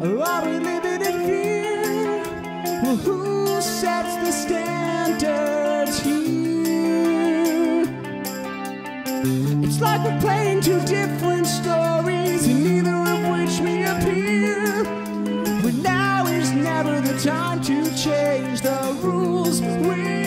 Are we living in fear? Who sets the standards here? It's like we're playing two different stories, in neither of which we appear. But now is never the time to change the rules. We